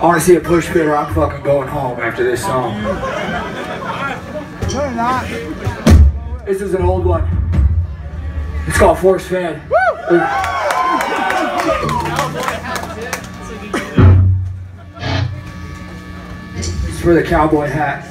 I want to see a push fit or I'm fucking going home after this song. Turn that. This is an old one. It's called Force Fed. It's for the cowboy hat.